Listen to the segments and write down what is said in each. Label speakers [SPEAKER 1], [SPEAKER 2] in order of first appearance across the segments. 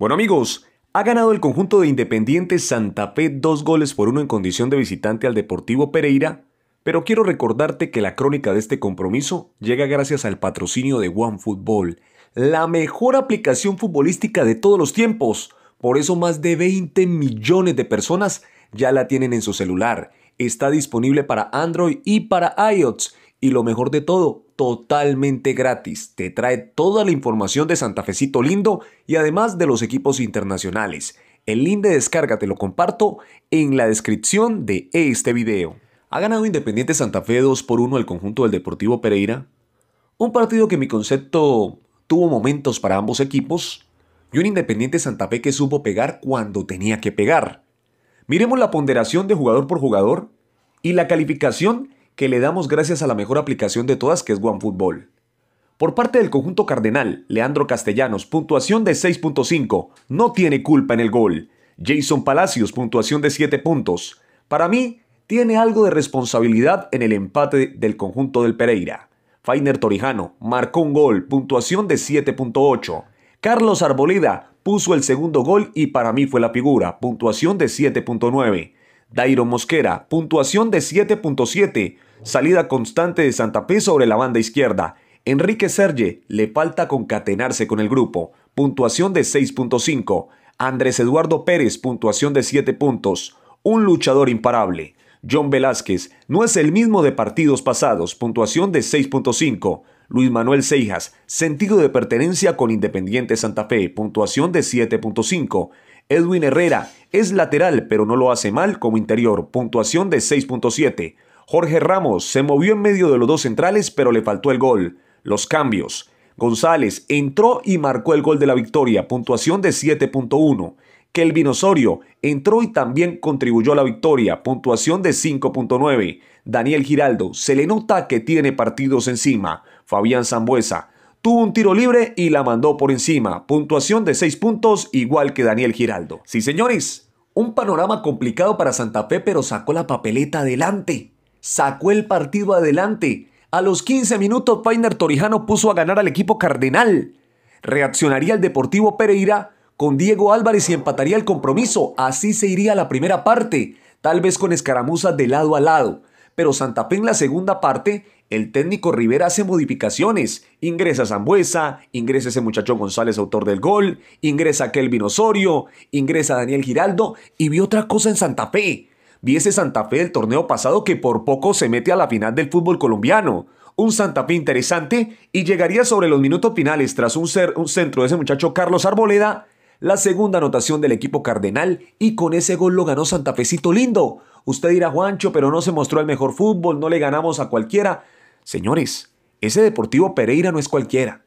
[SPEAKER 1] Bueno amigos, ha ganado el conjunto de Independiente Santa Fe dos goles por uno en condición de visitante al Deportivo Pereira, pero quiero recordarte que la crónica de este compromiso llega gracias al patrocinio de OneFootball, la mejor aplicación futbolística de todos los tiempos. Por eso más de 20 millones de personas ya la tienen en su celular. Está disponible para Android y para iOS. Y lo mejor de todo, totalmente gratis. Te trae toda la información de Santa Fecito Lindo y además de los equipos internacionales. El link de descarga te lo comparto en la descripción de este video. ¿Ha ganado Independiente Santa Fe 2 por 1 al conjunto del Deportivo Pereira? Un partido que mi concepto tuvo momentos para ambos equipos y un Independiente Santa Fe que supo pegar cuando tenía que pegar. Miremos la ponderación de jugador por jugador y la calificación que le damos gracias a la mejor aplicación de todas que es OneFootball. Por parte del conjunto cardenal, Leandro Castellanos, puntuación de 6.5, no tiene culpa en el gol. Jason Palacios, puntuación de 7 puntos. Para mí, tiene algo de responsabilidad en el empate del conjunto del Pereira. Fainer Torijano marcó un gol, puntuación de 7.8. Carlos Arboleda puso el segundo gol y para mí fue la figura, puntuación de 7.9. Dairo Mosquera, puntuación de 7.7, salida constante de Santa Fe sobre la banda izquierda. Enrique Serge le falta concatenarse con el grupo, puntuación de 6.5. Andrés Eduardo Pérez, puntuación de 7 puntos. Un luchador imparable. John Velázquez no es el mismo de partidos pasados, puntuación de 6.5. Luis Manuel Seijas, sentido de pertenencia con Independiente Santa Fe, puntuación de 7.5. Edwin Herrera es lateral pero no lo hace mal como interior, puntuación de 6.7. Jorge Ramos se movió en medio de los dos centrales pero le faltó el gol. Los cambios. González entró y marcó el gol de la victoria, puntuación de 7.1. Kelvin Osorio entró y también contribuyó a la victoria, puntuación de 5.9. Daniel Giraldo se le nota que tiene partidos encima. Fabián Zambuesa tuvo un tiro libre y la mandó por encima. Puntuación de 6 puntos, igual que Daniel Giraldo. Sí, señores, un panorama complicado para Santa Fe, pero sacó la papeleta adelante. Sacó el partido adelante. A los 15 minutos, Painer Torijano puso a ganar al equipo Cardenal. Reaccionaría el Deportivo Pereira con Diego Álvarez y empataría el compromiso. Así se iría la primera parte, tal vez con escaramuzas de lado a lado. Pero Santa Fe en la segunda parte el técnico Rivera hace modificaciones. Ingresa Zambuesa, ingresa ese muchacho González, autor del gol, ingresa Kelvin Osorio, ingresa Daniel Giraldo y vi otra cosa en Santa Fe. Vi ese Santa Fe del torneo pasado que por poco se mete a la final del fútbol colombiano. Un Santa Fe interesante y llegaría sobre los minutos finales tras un, un centro de ese muchacho Carlos Arboleda la segunda anotación del equipo cardenal y con ese gol lo ganó Santa Fecito lindo. Usted dirá, Juancho, pero no se mostró el mejor fútbol, no le ganamos a cualquiera. Señores, ese Deportivo Pereira no es cualquiera.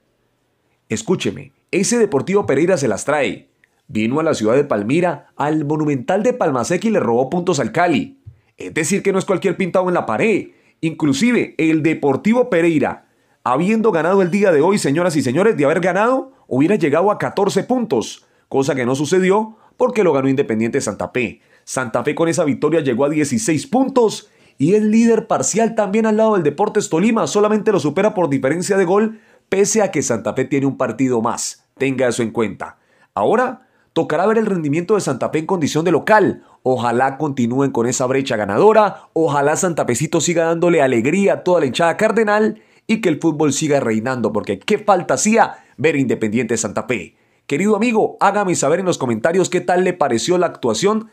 [SPEAKER 1] Escúcheme, ese Deportivo Pereira se las trae. Vino a la ciudad de Palmira, al Monumental de Palmasec y le robó puntos al Cali. Es decir, que no es cualquier pintado en la pared. Inclusive, el Deportivo Pereira, habiendo ganado el día de hoy, señoras y señores, de haber ganado, hubiera llegado a 14 puntos, cosa que no sucedió porque lo ganó Independiente Santa Fe. Santa Fe con esa victoria llegó a 16 puntos y es líder parcial también al lado del Deportes Tolima, solamente lo supera por diferencia de gol, pese a que Santa Fe tiene un partido más. Tenga eso en cuenta. Ahora tocará ver el rendimiento de Santa Fe en condición de local. Ojalá continúen con esa brecha ganadora, ojalá Santa Fecito siga dándole alegría a toda la hinchada cardenal y que el fútbol siga reinando, porque qué falta hacía ver Independiente Santa Fe. Querido amigo, hágame saber en los comentarios qué tal le pareció la actuación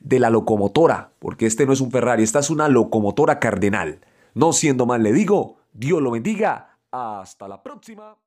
[SPEAKER 1] de la locomotora, porque este no es un Ferrari, esta es una locomotora cardenal. No siendo mal le digo, Dios lo bendiga, hasta la próxima.